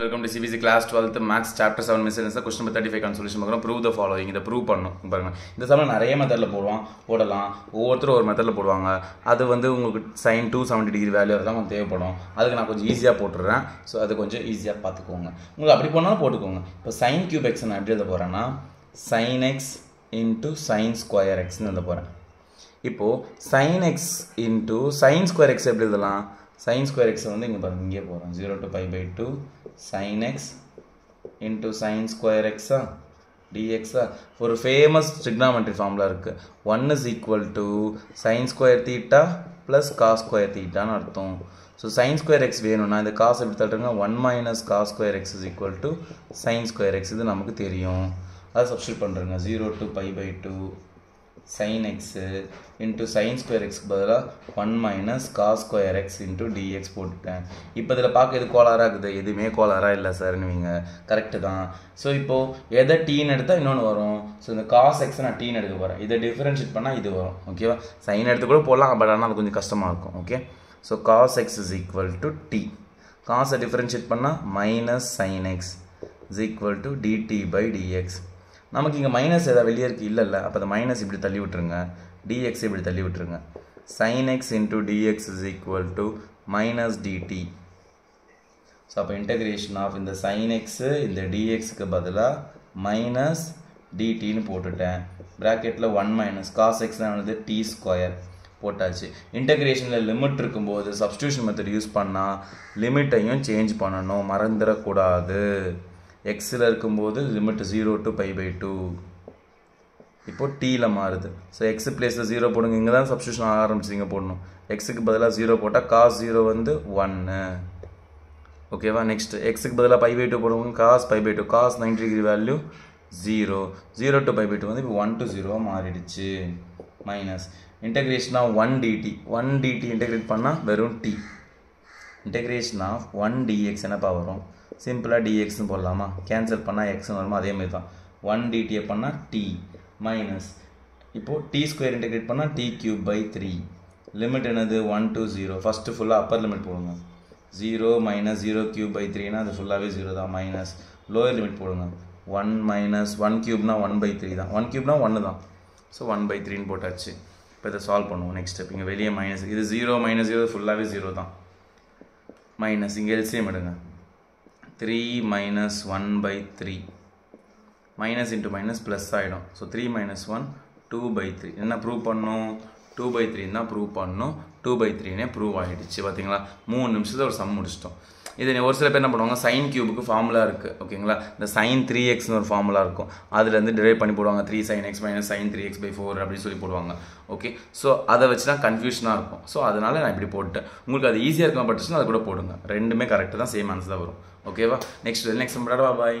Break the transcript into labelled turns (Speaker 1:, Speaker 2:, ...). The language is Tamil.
Speaker 1: Welcome to CBC class twelfth maths chapter seven misc question number thirty five solution பார்க்குறோம். ப்ரூவ் த ஃபாலோயிங் இதை ப்ரூவ் பண்ணணும். பாருங்க. இந்த சமயம் நிறைய மெத்தடில் போடுவான். போடலாம். ஒவ்வொருத்தரும் ஒரு மெத்தடில் போடுவாங்க. அது வந்து உங்களுக்கு sine two seventy degree value தான் கொஞ்சம் தேவைப்படும். அதுக்கு நான் கொஞ்சம் ஈஸியாக போட்டுடுறேன் ஸோ அது கொஞ்சம் ஈஸியாக பார்த்துக்கோங்க. உங்களுக்கு அப்படி போனாலும் போட்டுக்கோங்க. இப்போ சைன் கியூப் எக்ஸ் நான் எப்படி எழுத போகிறேன்னா sine x into sine square எக்ஸ்னு எழுத போகிறேன் இப்போது sine x into sine square x எப்படி எழுதலாம்? சைன் ஸ்கொயர் எக்ஸ் வந்து இங்கே பாருங்கள் இங்கே போகிறோம் zero to pi by two sine x into sine square எக்ஸா டிஎக்ஸா ஒரு ஃபேமஸ் ட்ரிக்னாமெட்ரி ஃபார்முலா இருக்குது one is equal to sine square theta plus cos square தீட்டான்னு அர்த்தம். ஸோ சைன் ஸ்கொயர் எக்ஸ் வேணும்னா இந்த காசு எப்படி தட்டுங்க one minus cos square x is equal to sine square x இது நமக்கு தெரியும். அதை சப்ஸ்டியூட் பண்ணுறேங்க zero to pi by two sine x into sine square எக்ஸ்க்கு பதிலாக one minus cos square x into dx போட்டுட்டேன். இப்போ இதில் பார்க்க எது கோளாராக இருக்குது. எதுவுமே கோளாராக இல்லை சார்னுவீங்க கரெக்டு தான். ஸோ இப்போது எதை டீன்னு எடுத்தால் இன்னொன்று வரும். ஸோ இந்த காஸ் எக்ஸ் நான் டீன் எடுக்க போகிறேன் இதை டிஃப்ரென்ஷியேட் பண்ணால் இது வரும். ஓகேவா சைன் எடுத்து கூட போடலாம் பட் ஆனால் அது கொஞ்சம் கஷ்டமாக இருக்கும். Okay so cos x is equal to t காசை டிஃப்ரென்ஷியேட் பண்ணால் minus sine x is equal to dt by dx நமக்கு இங்கே மைனஸ் எதாவது வெளியே இருக்குது இல்லைல்ல. அப்போ அந்த மைனஸ் இப்படி தள்ளி விட்டுருங்க. டிஎக்ஸ் இப்படி தள்ளி விட்டுருங்க. Sine x into dx is equal to minus dt so அப்போ இன்டகிரேஷன் ஆஃப் இந்த சைன் எக்ஸு இந்த டிஎக்ஸுக்கு பதிலாக மைனஸ் டிடின்னு போட்டுட்டேன். ப்ராக்கெட்டில் ஒன் மைனஸ் காஸ் எக்ஸ் ஆனது டி ஸ்கொயர் போட்டாச்சு. இன்டகிரேஷனில் லிமிட் இருக்கும்போது சப்ஸ்டியூஷன் மெத்தட் யூஸ் பண்ணால் லிமிட்டையும் சேஞ்ச் பண்ணணும். மறந்துடக்கூடாது. எக்ஸில் இருக்கும்போது limit zero to pi by two இப்போது டீயில் மாறுது. ஸோ எக்ஸ் பிளேஸில் ஜீரோ போடுங்க. இங்கே தான் சப்ஸ்டியூஷன் ஆக ஆரம்பிச்சிங்க போடணும். எக்ஸுக்கு பதிலாக ஜீரோ போட்டால் காஸ் ஜீரோ வந்து ஒன்று ஓகேவா நெக்ஸ்ட் எக்ஸுக்கு பதிலாக பை பை டூ போடுவோம். Cos pi by two cos ninety degree value zero zero to pi by two வந்து இப்போ ஒன் டு ஜீரோவாக மாறிடுச்சு. Minus இன்டகிரேஷனாக one dt one dt integrate பண்ணால் வெறும் t integration of one dx என்னப்பா வரும்? சிம்பிளாக டிஎக்ஸ்னு போடலாமா? கேன்சல் பண்ணால் எக்ஸ்னு வருமா? அதே மாதிரி தான் ஒன் டிடியை பண்ணால் டி மைனஸ் இப்போது டி ஸ்கொயர் இன்டெகிரேட் பண்ணால் t cube by three limit என்னது? ஒன் டூ ஜீரோ ஃபஸ்ட்டு ஃபுல்லாக அப்பர் லிமிட் போடுங்க. Zero minus zero cube by த்ரீனா அது ஃபுல்லாகவே ஜீரோ தான். மைனஸ் லோயர் லிமிட் போடுங்க. ஒன் மைனஸ் ஒன் கியூப்னா ஒன் பை த்ரீ தான். ஒன் கியூப்னா ஒன்று தான். ஸோ ஒன் பை த்ரீன்னு போட்டாச்சு. இப்போ இதை சால்வ் பண்ணுவோம். நெக்ஸ்ட் ஸ்டெப் இங்கே வெளியே மைனஸ் இது ஜீரோ மைனஸ் ஜீரோ ஃபுல்லாகவே ஜீரோ தான். மைனஸ் இங்கே எல்சிஎம் எடுங்க. Three minus one by three minus into minus plus ஆகிடும் so three minus one two by three என்ன ப்ரூவ் பண்ணணும் டூ பை த்ரீன்னு தான் ப்ரூவ் பண்ணணும் டூ பை த்ரீனே ப்ரூவ் ஆகிடுச்சு பார்த்தீங்களா மூணு நிமிஷத்தில் ஒரு சம் முடிச்சிட்டோம். இது ஒரு சில பேர் என்ன பண்ணுவாங்க? சைன் கியூபுக்கு ஃபார்முலா இருக்குது ஓகேங்களா? இந்த சைன் த்ரீ எக்ஸ்னு ஒரு ஃபார்முலா இருக்கும். அதுலேருந்து டிரைவ் பண்ணி போடுவாங்க. Three sine x minus sine three x by four அப்படின்னு சொல்லி போடுவாங்க. ஓகே? ஸோ அதை வச்சு தான் கன்ஃபியூஷனாக இருக்கும். ஸோ அதனால் நான் இப்படி போட்டேன் உங்களுக்கு அது ஈஸியாக இருக்கும் பட்டுச்சுன்னா அது கூட போடுங்க. ரெண்டுமே கரெக்டாக தான் சேம் ஆன்சர் தான் வரும். ஓகேவா? நெக்ஸ்ட் நெக்ஸ்ட் பாய்